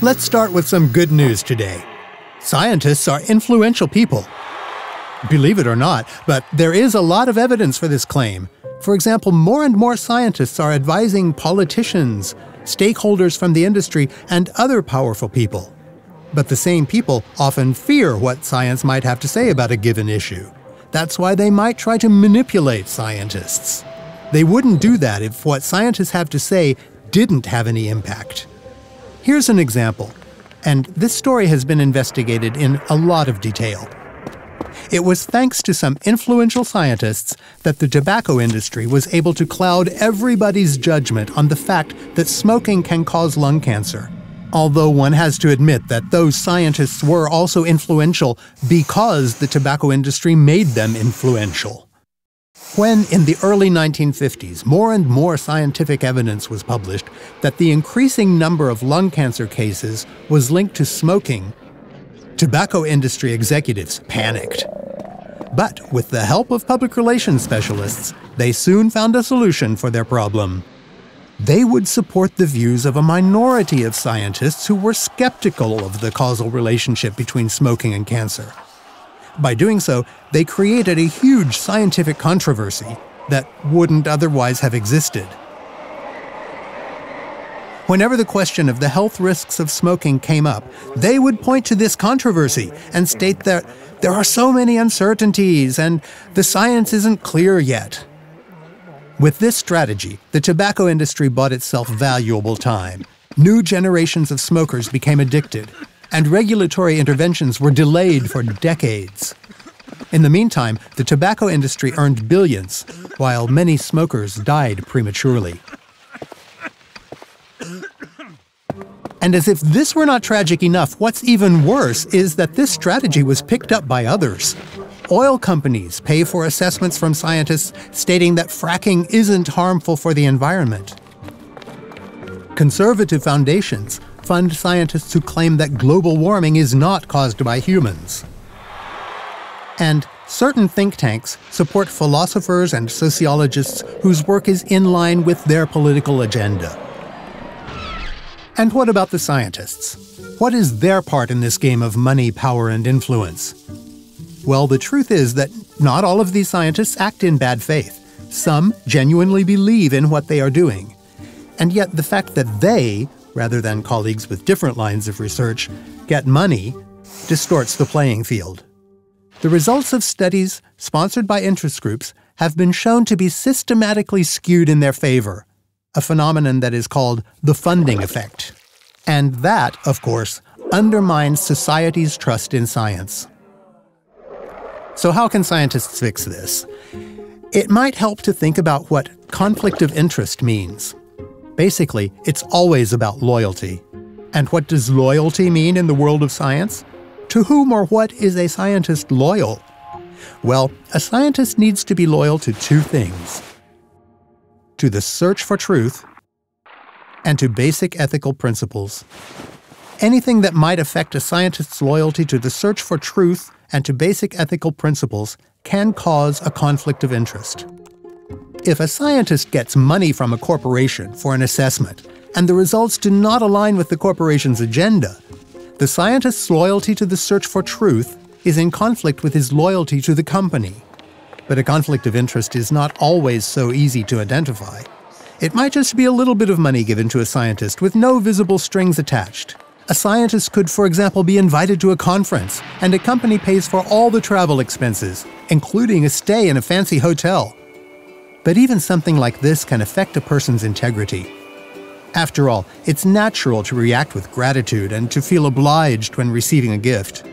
Let's start with some good news today. Scientists are influential people. Believe it or not, but there is a lot of evidence for this claim. For example, more and more scientists are advising politicians, stakeholders from the industry, and other powerful people. But the same people often fear what science might have to say about a given issue. That's why they might try to manipulate scientists. They wouldn't do that if what scientists have to say didn't have any impact. Here's an example, and this story has been investigated in a lot of detail. It was thanks to some influential scientists that the tobacco industry was able to cloud everybody's judgment on the fact that smoking can cause lung cancer. Although one has to admit that those scientists were also influential because the tobacco industry made them influential. When, in the early 1950s, more and more scientific evidence was published that the increasing number of lung cancer cases was linked to smoking, tobacco industry executives panicked. But with the help of public relations specialists, they soon found a solution for their problem. They would support the views of a minority of scientists who were skeptical of the causal relationship between smoking and cancer. By doing so, they created a huge scientific controversy that wouldn't otherwise have existed. Whenever the question of the health risks of smoking came up, they would point to this controversy and state that there are so many uncertainties and the science isn't clear yet. With this strategy, the tobacco industry bought itself valuable time. New generations of smokers became addicted, and regulatory interventions were delayed for decades. In the meantime, the tobacco industry earned billions, while many smokers died prematurely. And as if this were not tragic enough, what's even worse is that this strategy was picked up by others. Oil companies pay for assessments from scientists stating that fracking isn't harmful for the environment. Conservative foundations fund scientists who claim that global warming is not caused by humans. And certain think tanks support philosophers and sociologists whose work is in line with their political agenda. And what about the scientists? What is their part in this game of money, power, and influence? Well, the truth is that not all of these scientists act in bad faith. Some genuinely believe in what they are doing. And yet, the fact that they rather than colleagues with different lines of research, get money distorts the playing field. The results of studies sponsored by interest groups have been shown to be systematically skewed in their favor, a phenomenon that is called the funding effect. And that, of course, undermines society's trust in science. So, how can scientists fix this? It might help to think about what conflict of interest means. Basically, it's always about loyalty. And what does loyalty mean in the world of science? To whom or what is a scientist loyal? Well, a scientist needs to be loyal to two things to the search for truth and to basic ethical principles. Anything that might affect a scientist's loyalty to the search for truth and to basic ethical principles can cause a conflict of interest. If a scientist gets money from a corporation for an assessment, and the results do not align with the corporation's agenda, the scientist's loyalty to the search for truth is in conflict with his loyalty to the company. But a conflict of interest is not always so easy to identify. It might just be a little bit of money given to a scientist with no visible strings attached. A scientist could, for example, be invited to a conference, and a company pays for all the travel expenses, including a stay in a fancy hotel. But even something like this can affect a person's integrity. After all, it's natural to react with gratitude and to feel obliged when receiving a gift.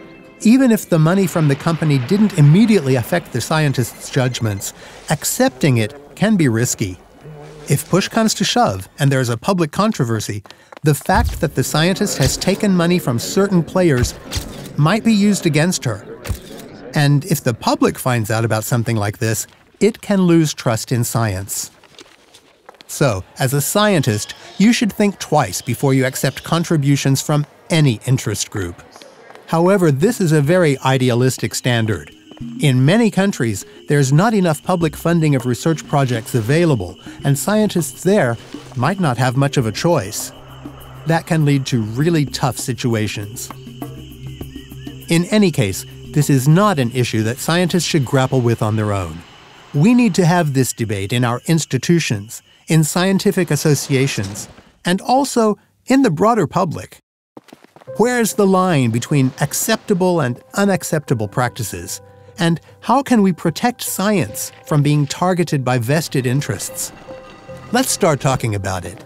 Even if the money from the company didn't immediately affect the scientist's judgments, accepting it can be risky. If push comes to shove and there is a public controversy, the fact that the scientist has taken money from certain players might be used against her. And if the public finds out about something like this, it can lose trust in science. So, as a scientist, you should think twice before you accept contributions from any interest group. However, this is a very idealistic standard. In many countries, there's not enough public funding of research projects available, and scientists there might not have much of a choice. that can lead to really tough situations. In any case, this is not an issue that scientists should grapple with on their own. We need to have this debate in our institutions, in scientific associations, and also in the broader public. Where's the line between acceptable and unacceptable practices? And how can we protect science from being targeted by vested interests? Let's start talking about it.